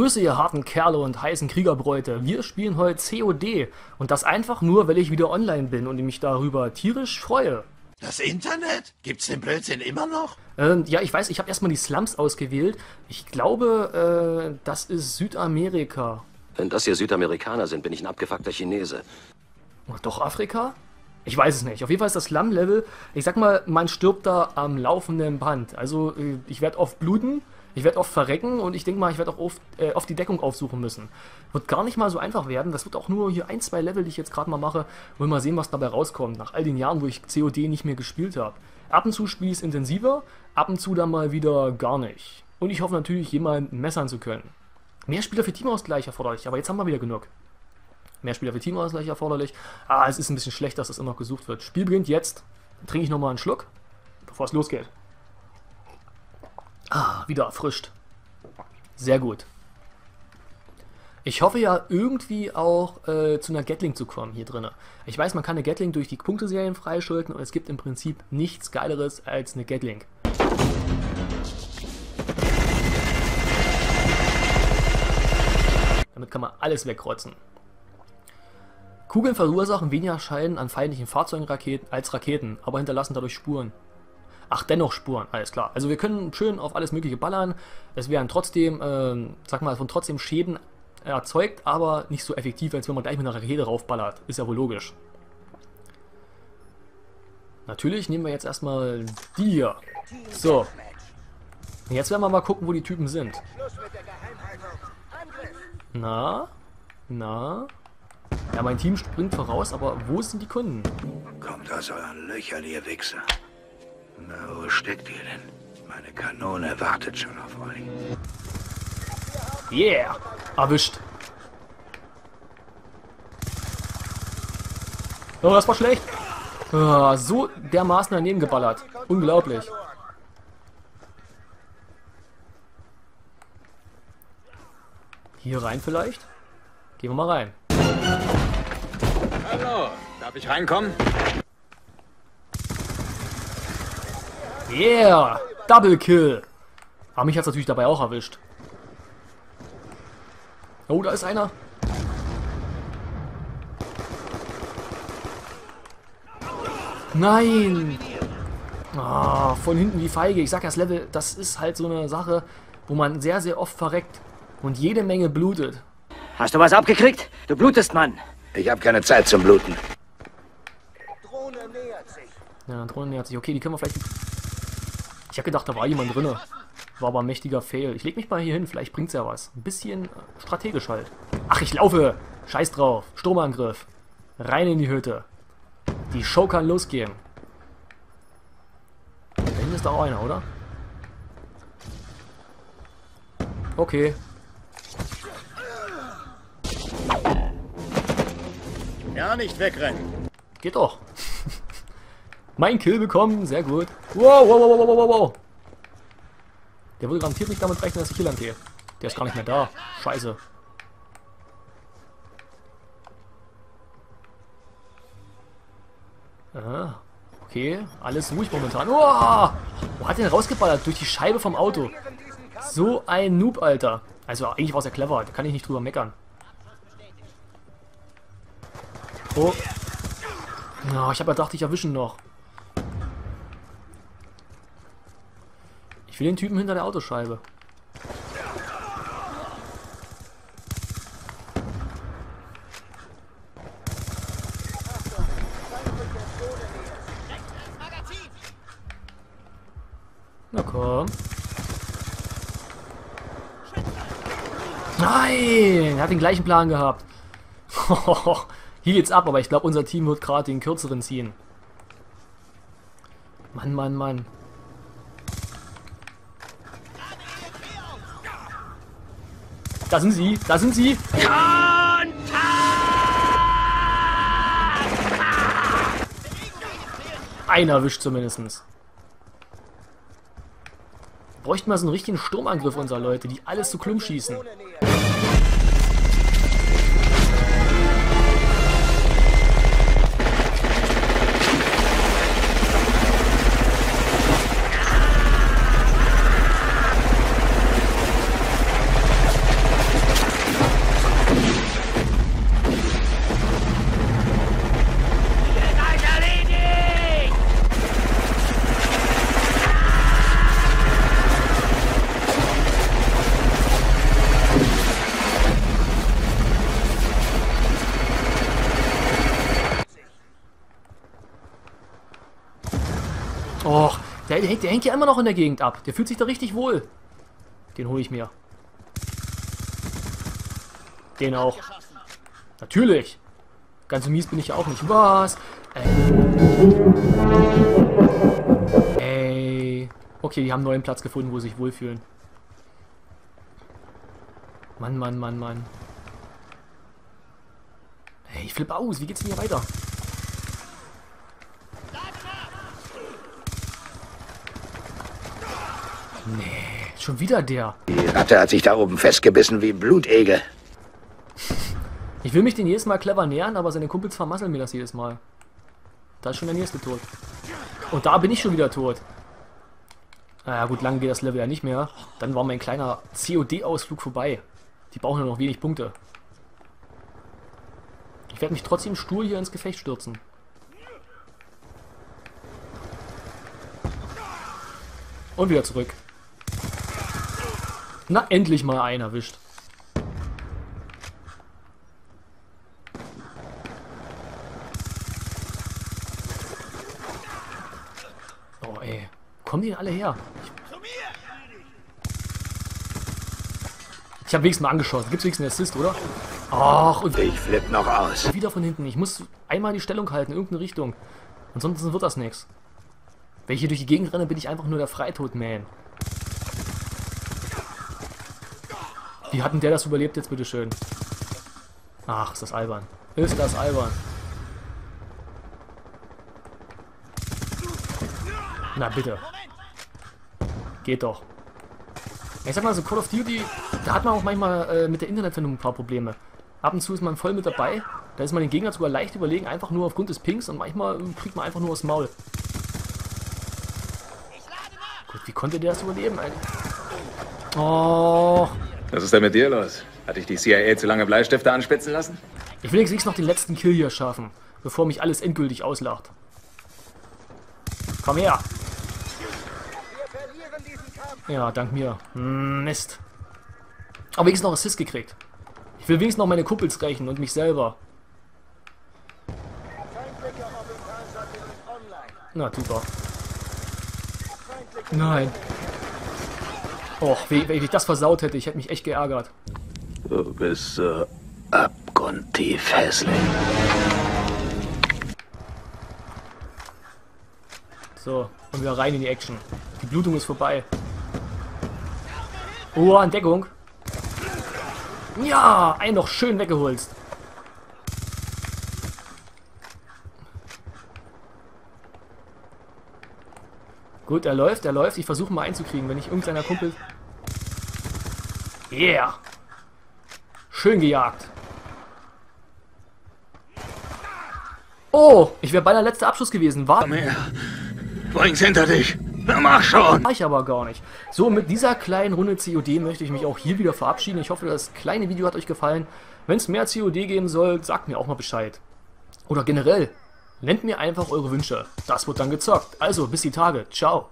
Grüße ihr harten Kerle und heißen Kriegerbräute. Wir spielen heute COD und das einfach nur, weil ich wieder online bin und ich mich darüber tierisch freue. Das Internet? Gibt's den Blödsinn immer noch? Ähm, ja, ich weiß, ich habe erstmal die Slums ausgewählt. Ich glaube, äh, das ist Südamerika. Wenn das hier Südamerikaner sind, bin ich ein abgefuckter Chinese. Oder doch Afrika? Ich weiß es nicht. Auf jeden Fall ist das Slum-Level, ich sag mal, man stirbt da am laufenden Band. Also äh, ich werde oft bluten, ich werde oft verrecken und ich denke mal, ich werde auch oft, äh, oft die Deckung aufsuchen müssen. Wird gar nicht mal so einfach werden. Das wird auch nur hier ein, zwei Level, die ich jetzt gerade mal mache. Wollen mal sehen, was dabei rauskommt. Nach all den Jahren, wo ich COD nicht mehr gespielt habe. Ab und zu spiele ich es intensiver, ab und zu dann mal wieder gar nicht. Und ich hoffe natürlich, jemanden messern zu können. Mehr Spieler für Teamausgleich erforderlich, aber jetzt haben wir wieder genug. Mehr Spieler für Teamausgleich erforderlich. Ah, es ist ein bisschen schlecht, dass das immer noch gesucht wird. Spiel beginnt jetzt. Trinke ich nochmal einen Schluck, bevor es losgeht. Ah, wieder erfrischt. Sehr gut. Ich hoffe ja irgendwie auch äh, zu einer Gatling zu kommen hier drin. Ich weiß, man kann eine Gatling durch die Punkteserien freischalten und es gibt im Prinzip nichts Geileres als eine Gatling. Damit kann man alles wegkrotzen. Kugeln verursachen weniger Schaden an feindlichen Fahrzeugen als Raketen, aber hinterlassen dadurch Spuren. Ach, dennoch Spuren, alles klar. Also wir können schön auf alles mögliche ballern. Es werden trotzdem, ähm, sag mal, von trotzdem Schäden erzeugt, aber nicht so effektiv, als wenn man gleich mit einer Rakete raufballert. Ist ja wohl logisch. Natürlich nehmen wir jetzt erstmal die hier. So. Jetzt werden wir mal gucken, wo die Typen sind. Na? Na? Ja, mein Team springt voraus, aber wo sind die Kunden? Kommt aus euren Löchern, ihr Wichser. Na, wo steckt ihr denn? Meine Kanone wartet schon auf euch. Yeah! Erwischt. Oh, das war schlecht. Ah, so dermaßen daneben geballert. Unglaublich. Hier rein vielleicht? Gehen wir mal rein. Hallo, darf ich reinkommen? Yeah! Double Kill! Aber mich hat es natürlich dabei auch erwischt. Oh, da ist einer. Nein! Ah, von hinten wie feige. Ich sag ja, das Level, das ist halt so eine Sache, wo man sehr, sehr oft verreckt und jede Menge blutet. Hast du was abgekriegt? Du blutest, Mann. Ich habe keine Zeit zum Bluten. Drohne nähert sich. Ja, Drohne nähert sich. Okay, die können wir vielleicht... Ich hab gedacht, da war jemand drinne. War aber ein mächtiger Fail. Ich leg mich mal hier hin, vielleicht bringt's ja was. Ein bisschen äh, strategisch halt. Ach, ich laufe! Scheiß drauf. Sturmangriff. Rein in die Hütte. Die Show kann losgehen. Da hinten ist da auch einer, oder? Okay. Ja, nicht wegrennen. Geht doch. mein Kill bekommen, sehr gut. Wow, wow, wow, wow, wow, wow. Der würde garantiert nicht damit rechnen, dass ich hier lang gehe. Der ist gar nicht mehr da. Scheiße. Ah, okay, alles ruhig momentan. Uah! Wo hat denn rausgeballert? Durch die Scheibe vom Auto. So ein Noob, Alter. Also eigentlich war es ja clever, da kann ich nicht drüber meckern. Oh. Ja, ich habe gedacht, ich erwische ihn noch. Ich will den Typen hinter der Autoscheibe. Na komm. Nein! Er hat den gleichen Plan gehabt. Hier geht's ab, aber ich glaube, unser Team wird gerade den kürzeren ziehen. Mann, Mann, Mann. Da sind sie, da sind sie. Einer erwischt zumindest. Bräuchten wir so einen richtigen Sturmangriff unserer Leute, die alles zu Klump schießen. Der, hängt- der hängt ja immer noch in der Gegend ab. Der fühlt sich da richtig wohl. Den hole ich mir. Den auch. Natürlich. Ganz so mies bin ich ja auch nicht. Was? Ey. Ey. Okay, die haben einen neuen Platz gefunden, wo sie sich wohlfühlen. Mann, Mann, Mann, Mann. Ey, ich flippe aus. Wie geht's denn hier weiter? Nee, schon wieder der. Die Ratte hat sich da oben festgebissen wie Blutegel. Ich will mich den jedes Mal clever nähern, aber seine Kumpels vermasseln mir das jedes Mal. Da ist schon der nächste tot. Und da bin ich schon wieder tot. Naja gut, lang geht das Level ja nicht mehr. Dann war mein kleiner COD-Ausflug vorbei. Die brauchen nur noch wenig Punkte. Ich werde mich trotzdem stur hier ins Gefecht stürzen. Und wieder zurück. Na, endlich mal einen erwischt. Oh ey. Kommen die denn alle her? Ich habe wenigstens mal angeschossen. Gibt's wenigstens einen Assist, oder? Ach, und Ich flipp noch aus. wieder von hinten. Ich muss einmal die Stellung halten, in irgendeine Richtung. Ansonsten wird das nichts. Wenn ich hier durch die Gegend renne, bin ich einfach nur der Freitod-Man. Wie hat denn der das überlebt jetzt, bitteschön? Ach, ist das albern. Ist das albern. Na bitte. Geht doch. Ich sag mal, so Call of Duty, da hat man auch manchmal äh, mit der Internetverbindung ein paar Probleme. Ab und zu ist man voll mit dabei. Da ist man den Gegner sogar leicht überlegen, einfach nur aufgrund des Pings und manchmal kriegt man einfach nur aufs Maul. Gut, wie konnte der das überleben eigentlich? Oh, Was ist denn mit dir los? Hat dich die CIA zu lange Bleistifte anspitzen lassen? ich will wenigstens noch den letzten Kill hier schaffen, bevor mich alles endgültig auslacht. Komm her! Ja, dank mir. Hm, Mist. Aber wenigstens noch Assist gekriegt. Ich will wenigstens noch meine Kumpels rächen und mich selber. Na, super. Nein. Och, wie, wenn ich das versaut hätte, ich hätte mich echt geärgert. Du bist so abgrundtief hässlich. So, und wieder rein in die Action. Die Blutung ist vorbei. Oh, Entdeckung. Ja, einen noch schön weggeholt. Gut, er läuft, er läuft. Ich versuche mal einzukriegen, wenn ich irgendeiner Kumpel... Yeah! Schön gejagt. Oh, ich wäre beinahe letzter Abschluss gewesen. War, Komm her. Bring's hinter dich. Na, mach schon. war ich aber gar nicht. So, mit dieser kleinen Runde COD möchte ich mich auch hier wieder verabschieden. Ich hoffe, das kleine Video hat euch gefallen. Wenn es mehr COD geben soll, sagt mir auch mal Bescheid. Oder generell, nennt mir einfach eure Wünsche. Das wird dann gezockt. Also, bis die Tage. Ciao.